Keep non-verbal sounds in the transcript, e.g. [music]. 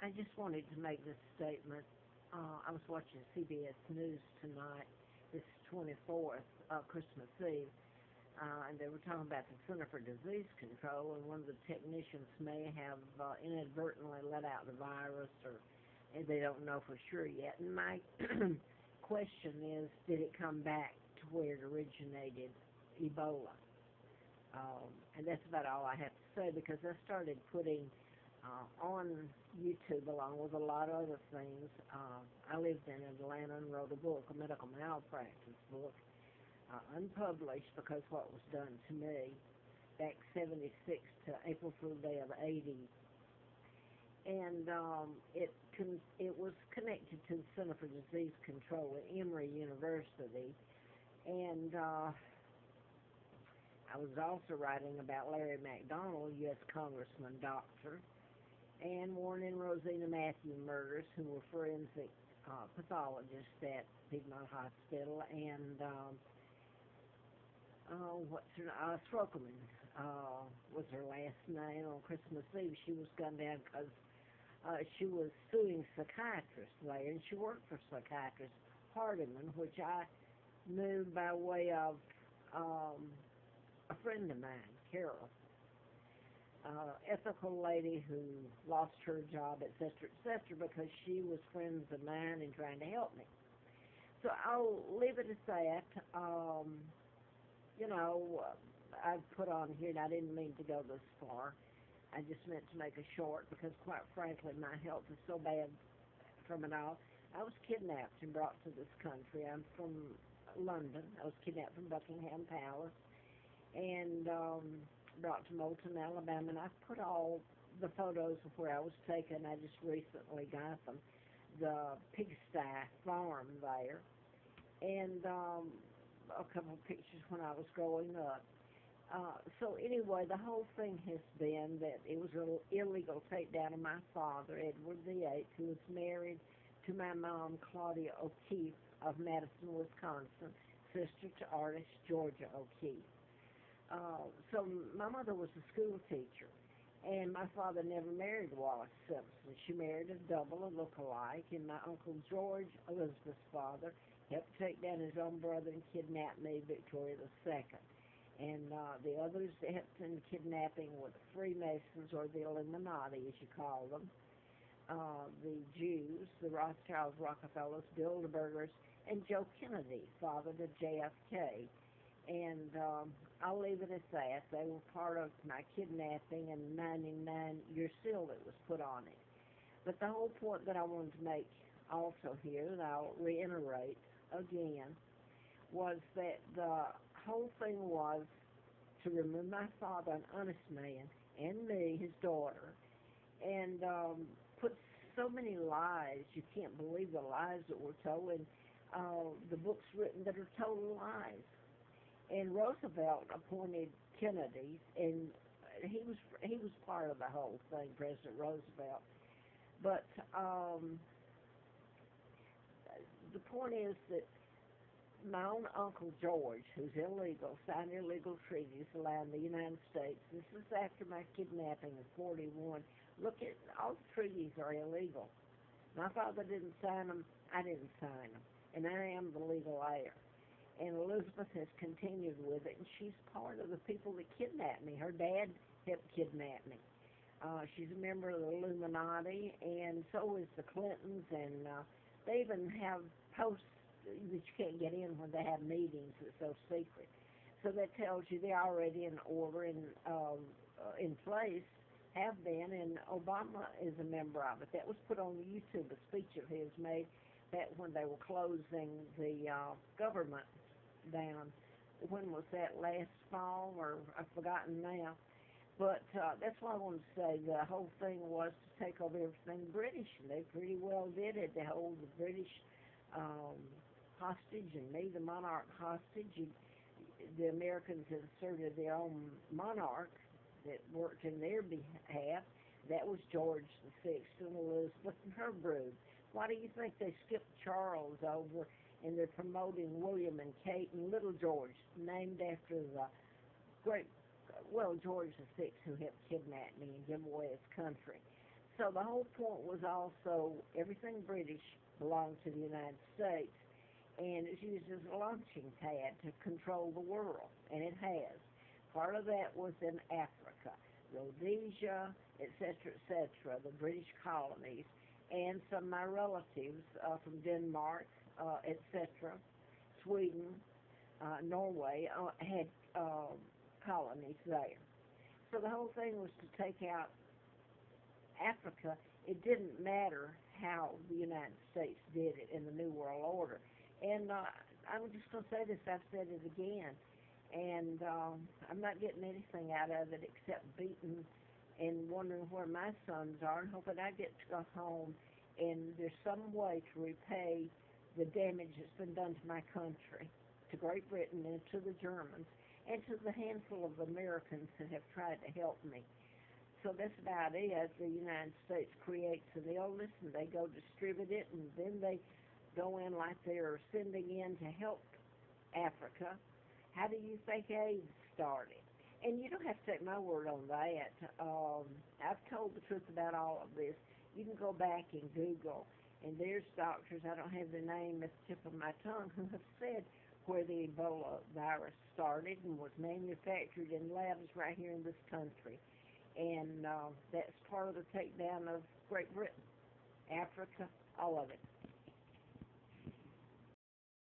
I just wanted to make this statement. Uh, I was watching CBS News tonight, this 24th, uh, Christmas Eve, uh, and they were talking about the Center for Disease Control, and one of the technicians may have uh, inadvertently let out the virus, or they don't know for sure yet. And my [clears throat] question is, did it come back to where it originated, Ebola? Um, and that's about all I have to say because I started putting uh, on YouTube along with a lot of other things. Uh, I lived in Atlanta and wrote a book, a medical malpractice book, uh, unpublished because what was done to me back 76 to April Fool Day of 80. And um, it con- it was connected to the Center for Disease Control at Emory University. And uh, I was also writing about Larry McDonald, U.S. Congressman, doctor, and Warren and Rosina Matthew murders, who were forensic uh, pathologists at Piedmont Hospital, and um, oh, what's her uh, Strokeman uh, was her last name. On Christmas Eve, she was gunned down because uh, she was suing psychiatrists there, and she worked for psychiatrist Hardiman, which I knew by way of um, a friend of mine, Carol, uh, ethical lady who lost her job, etc., etc., because she was friends of mine and trying to help me. So I'll leave it at that. Um, you know, I've put on here, and I didn't mean to go this far. I just meant to make a short because, quite frankly, my health is so bad from it all. I was kidnapped and brought to this country. I'm from London. I was kidnapped from Buckingham Palace and um, brought to Moulton, Alabama. And I put all the photos of where I was taken. I just recently got them. The pigsty farm there. And um, a couple of pictures when I was growing up. Uh, so anyway, the whole thing has been that it was an illegal takedown of my father, Edward VIII, who was married to my mom, Claudia O'Keeffe of Madison, Wisconsin, sister to artist Georgia O'Keeffe. Uh, so my mother was a school teacher, and my father never married Wallis Simpson. She married a double, a look-alike, and my uncle George, Elizabeth's father, helped take down his own brother and kidnap me, Victoria II and uh, the others that helped in kidnapping were the Freemasons or the Illuminati, as you call them, uh, the Jews, the Rothschilds, Rockefellers, Bilderbergers, and Joe Kennedy, father to JFK. And um, I'll leave it at that. They were part of my kidnapping and the 99-year seal that was put on it. But the whole point that I wanted to make also here, and I'll reiterate again, was that the whole thing was to remove my father, an honest man, and me, his daughter, and um, put so many lies. You can't believe the lies that were told, and uh, the books written that are total lies. And Roosevelt appointed Kennedy, and he was he was part of the whole thing, President Roosevelt. But um, the point is that my own Uncle George, who's illegal, signed illegal treaties allowing the United States. This is after my kidnapping in 41. Look at, all the treaties are illegal. My father didn't sign them, I didn't sign them. And I am the legal heir. And Elizabeth has continued with it, and she's part of the people that kidnapped me. Her dad helped kidnap me. Uh, she's a member of the Illuminati, and so is the Clintons, and uh, they even have posts that you can't get in when they have meetings. It's so secret. So that tells you they're already in order in um, uh, in place, have been, and Obama is a member of it. That was put on YouTube, a speech of his made that when they were closing the uh, government down. When was that? Last fall, or I've forgotten now. But uh, that's why I want to say the whole thing was to take over everything British, and they pretty well did it. They hold the British um, hostage and made the monarch hostage. You, the Americans inserted their own monarch that worked in their behalf. That was George the Sixth and Elizabeth and her brood. Why do you think they skipped Charles over and they're promoting William and Kate and Little George, named after the great, well, George the Sixth who helped kidnap me and give away his country. So the whole point was also everything British belonged to the United States, and it's used as a launching pad to control the world, and it has. Part of that was in Africa, Rhodesia, etc., etc., the British colonies, and some of my relatives uh, from Denmark, uh, etc., Sweden, uh, Norway, uh, had uh, colonies there. So the whole thing was to take out Africa. It didn't matter how the United States did it in the New World Order. And uh, I'm just going to say this, I've said it again, and um, I'm not getting anything out of it except beating and wondering where my sons are and hoping I get to go home and there's some way to repay the damage that's been done to my country, to Great Britain and to the Germans, and to the handful of Americans that have tried to help me. So that's about it. The United States creates an illness and they go distribute it and then they go in like they're sending in to help Africa. How do you think AIDS started? And you don't have to take my word on that. Um, I've told the truth about all of this. You can go back and Google, and there's doctors, I don't have the name at the tip of my tongue, who have said where the Ebola virus started and was manufactured in labs right here in this country. And uh, that's part of the takedown of Great Britain, Africa, all of it.